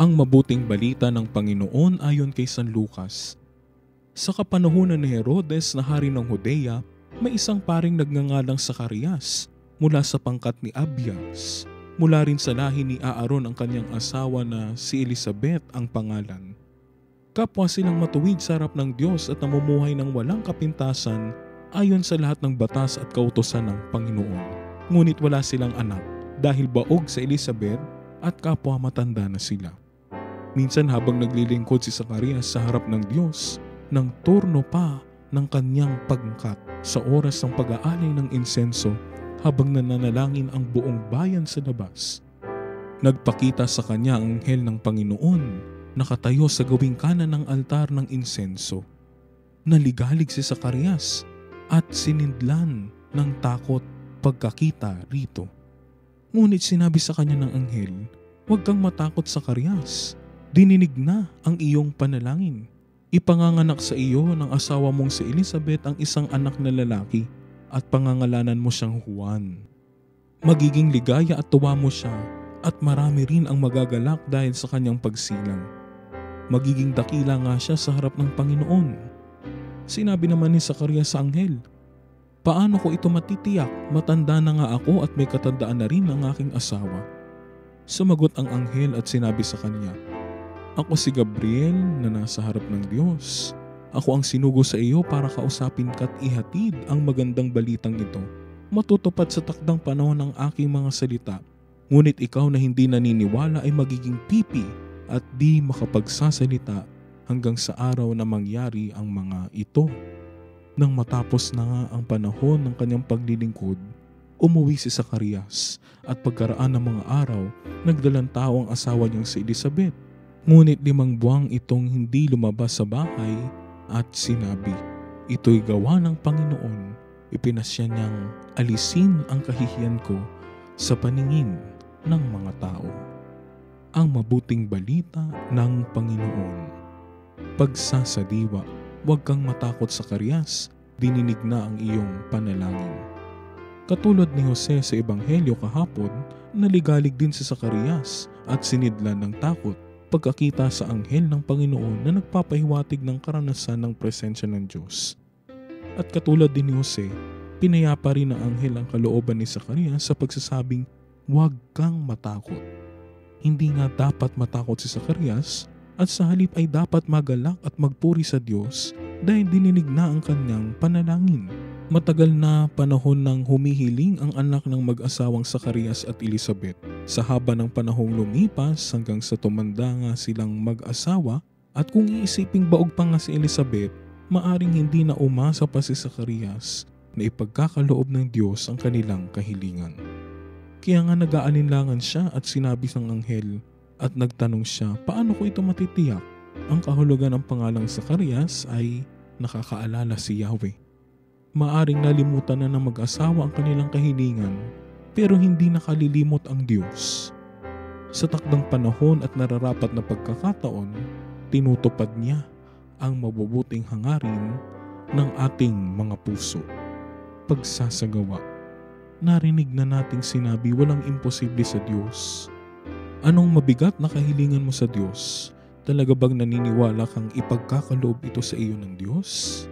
Ang mabuting balita ng Panginoon ayon kay San Lucas. Sa kapanahunan ni Herodes na hari ng Judea, may isang paring nagngangalang Sakarias mula sa pangkat ni Abias. Mula rin sa lahi ni Aaron ang kanyang asawa na si Elizabeth ang pangalan. Kapwa silang matuwid sa harap ng Diyos at namumuhay ng walang kapintasan ayon sa lahat ng batas at kautosan ng Panginoon. Ngunit wala silang anak dahil baog sa Elizabeth at kapwa matanda na sila. Minsan habang naglilingkod si Zacarias sa harap ng Diyos, nang turno pa ng kanyang pagkat sa oras ng pag-aalay ng insenso habang nananalangin ang buong bayan sa labas. Nagpakita sa kanya ang anghel ng Panginoon nakatayo sa gawing kanan ng altar ng insenso. Naligalig si Zacarias at sinindlan ng takot pagkakita rito. Ngunit sinabi sa kanya ng anghel, Huwag kang matakot sa karyas Dininig na ang iyong panalangin. Ipanganganak sa iyo ng asawa mong si Elizabeth ang isang anak na lalaki at pangangalanan mo siyang Juan. Magiging ligaya at tuwa mo siya at marami rin ang magagalak dahil sa kanyang pagsilang. Magiging dakila nga siya sa harap ng Panginoon. Sinabi naman ni Sakaria sa anghel, Paano ko ito matitiyak? Matanda na nga ako at may katandaan na rin ang aking asawa. Sumagot ang anghel at sinabi sa kanya, ako si Gabriel na nasa harap ng Diyos. Ako ang sinugo sa iyo para kausapin ka at ihatid ang magandang balitang ito. Matutupad sa takdang panahon ng aking mga salita. Ngunit ikaw na hindi naniniwala ay magiging pipi at di makapagsasalita hanggang sa araw na mangyari ang mga ito. Nang matapos na nga ang panahon ng kanyang paglilingkod, umuwi si Zacarias at pagkaraan ng mga araw, nagdalang tao ang asawa niyang si Elizabeth Ngunit limang buwang itong hindi lumabas sa bahay at sinabi, Ito'y gawa ng Panginoon. Ipinasya niyang alisin ang kahihiyan ko sa paningin ng mga tao. Ang mabuting balita ng Panginoon. Pagsasadiwa, huwag kang matakot sa karyas, dininig na ang iyong panalangin. Katulad ni Jose sa Ebanghelyo kahapon, naligalig din si Sakarias at sinidlan ng takot pagkakita sa anghel ng Panginoon na nagpapahiwatig ng karanasan ng presensya ng Diyos. At katulad din ni Jose, pinayapa rin ng anghel ang kalooban ni Zacarias sa pagsasabing, huwag kang matakot. Hindi nga dapat matakot si Zacarias at sa halip ay dapat magalak at magpuri sa Diyos dahil dininig na ang kanyang panalangin. Matagal na panahon nang humihiling ang anak ng mag-asawang Zacarias at Elizabeth. Sa haba ng panahong lumipas hanggang sa tumanda nga silang mag-asawa at kung iisiping baog pa nga si Elizabeth, maaring hindi na umasa pa si Zacarias na ipagkakaloob ng Diyos ang kanilang kahilingan. Kaya nga nag-aalinlangan siya at sinabi ng anghel at nagtanong siya, paano ko ito matitiyak? Ang kahulugan ng pangalang Zacarias ay nakakaalala si Yahweh. Maaring nalimutan na ng mag-asawa ang kanilang kahilingan pero hindi nakalilimot ang Diyos. Sa takdang panahon at nararapat na pagkakataon, tinutupad niya ang mabubuting hangarin ng ating mga puso. Pagsasagawa, narinig na nating sinabi walang imposible sa Diyos. Anong mabigat na kahilingan mo sa Diyos? Talaga bang naniniwala kang ipagkakaloob ito sa iyo ng Diyos?